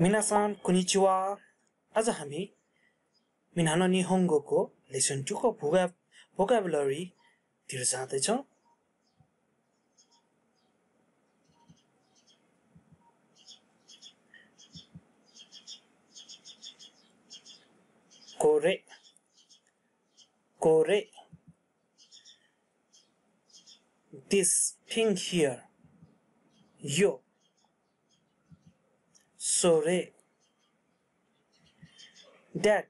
मिनासान कुनिचिवा आज हामी मिनानो निहोङ्गोको लेसन टूको भोगा भोकाबुलरीतिर जाँदैछौँ कोरे कोरे this thing here. Yo. Sore that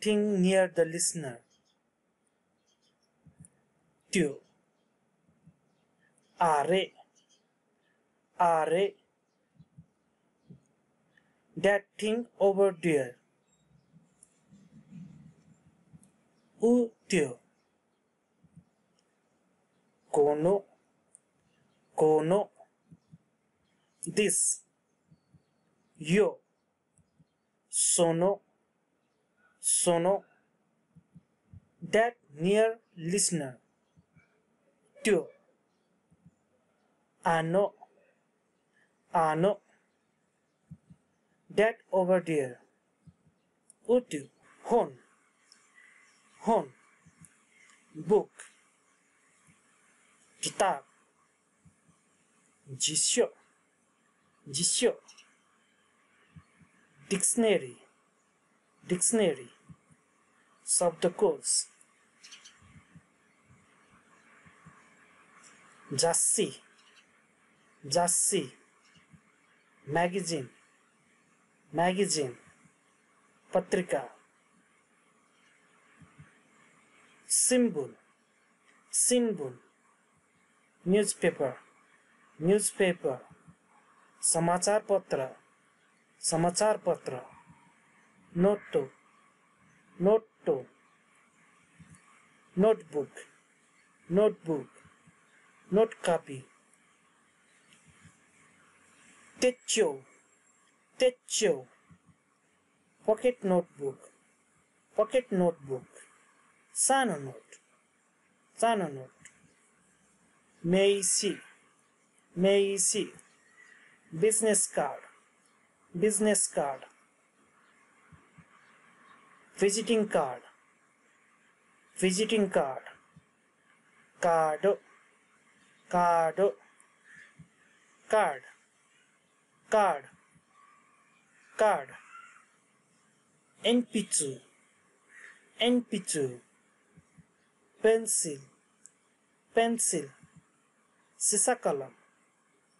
thing near the listener त्यो are are that thing over there ऊ त्यो कोनो कोनो this Yo. Sono. Sono. That near listener. To ano. Ano. That over there. Utu. Hon. Hon. Book. Kitab. Jisyo jisyo dictionary dictionary शब्दकोश जास्सी जास्सी magazine magazine पत्रिका सिम्बुल सिम्बुल newspaper newspaper समाचार पत्र समाचार पत्र नोटो नोटो, नोटबुक नोटबुक नोट कॉपी टेच्यो टेच्यो, पॉकेट नोटबुक पॉकेट नोटबुक, सानो नोट सानो नोट मेसी मेसी business card business card visiting card visiting card card card card card card np2 np2 pencil pencil sisa kalam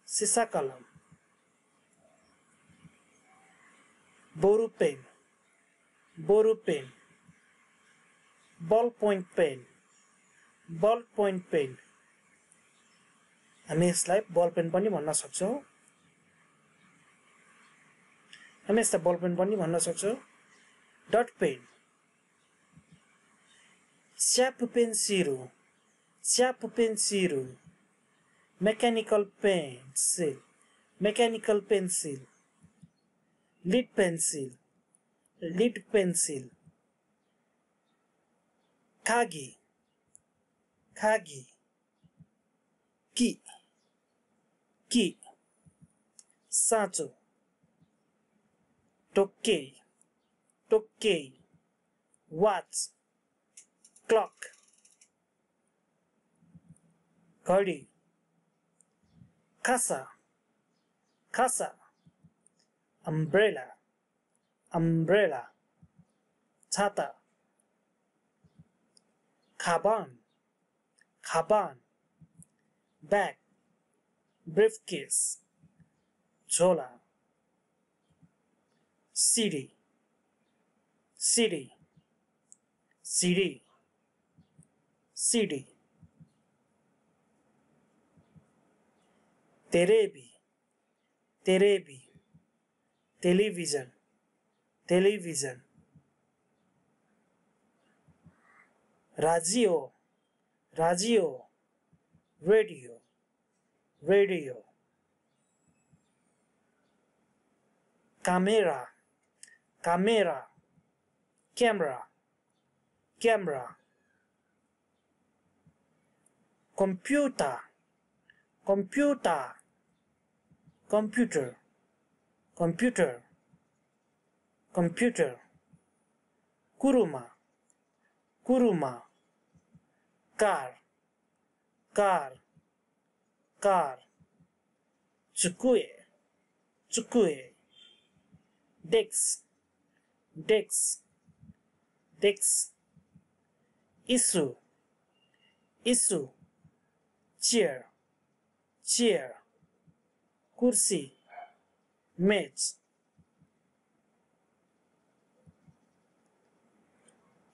sisa kalam बोरू पेन बोरू pen ball point pen ball point pen हामी यसलाई ball pen पनि भन्न सक्छौँ। हामी यसलाई बल पेन पनि भन्न सक्छौँ। डट पेन स्याप पेन्सिल स्याप pencil mechanical pencil mechanical pencil lead pencil lead pencil kagi kagi ki ki sacho tokkei tokkei watch clock घडी casa casa umbrella umbrella छाता खाबान खाबान bag briefcase झोला city city city city तेरे भी तेरे भी television. Television. Radio. Radio. Radio. Radio. Camera. Camera. Camera. Camera. Computer. Computer. Computer. Computer computer kuruma kuruma car car car tsukue tsukue desk desk desk issue issue chair chair kursi मेज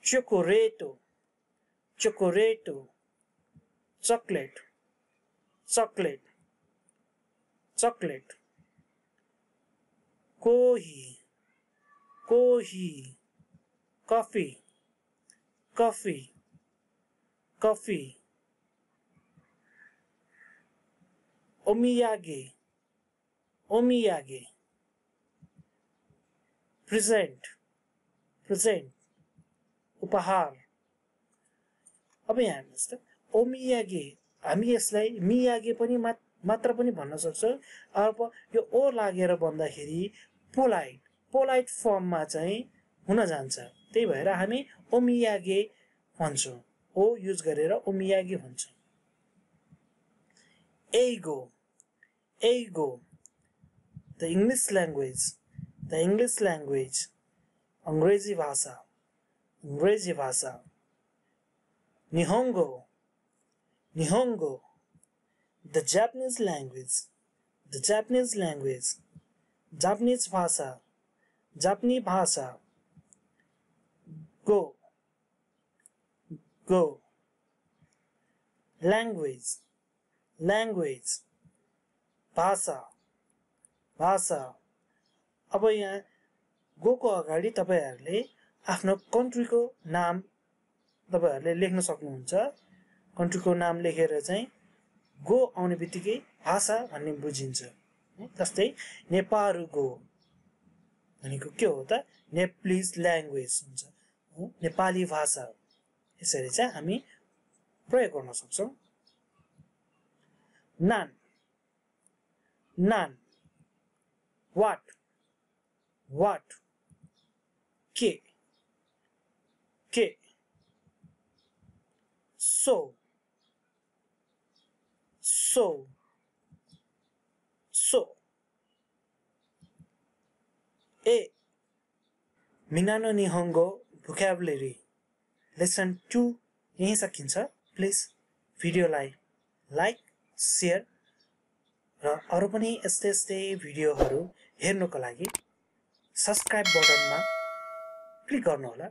chocoreto chocoreto chocolate chocolate chocolate kohi kohi coffee coffee coffee omiyage omiyage present. Present. उपहार अब यहाँ हेर्नुहोस् त। ओमियागे हामी यसलाई मियागे पनि मा मात्र पनि भन्न सक्छौँ। अब यो ओ लागेर भन्दाखेरि पोलाइट। पोलाइट फर्ममा चाहिँ हुन जान्छ। त्यही भएर हामी ओमियागे भन्छौँ। ओ युज गरेर ओमियागे भन्छौँ। एगो एगो the English language. the English language, Angrezi Vasa, Angrezi Vasa, Nihongo, Nihongo, the Japanese language, the Japanese language, Japanese Vasa, Japanese Vasa, Go, Go, language, language, Vasa, Vasa. अब यहाँ गोको अगाडि तपाईँहरूले आफ्नो कन्ट्रीको नाम तपाईँहरूले लेख्न सक्नुहुन्छ। कन्ट्रीको नाम लेखेर चाहिँ गो आउने बित्तिकै भाषा भन्ने बुझिन्छ। जस्तै नेपाल गो भनेको के हो त? नेप्लिज ल्याङ्ग्वेज हुन्छ। नेपाली भाषा। यसरी चाहिँ हामी प्रयोग गर्न सक्छौँ। नान। नान। वाट what? K. K. So. So. So. A. Minano nihongo vocabulary. Lesson 2 यहीँ सकिन्छ। प्लिज भिडियोलाई लाइक सेयर र अरू पनि यस्तै यस्तै भिडियोहरू हेर्नुको लागि सब्सक्राइब बटनमा क्लिक गर्नुहोला।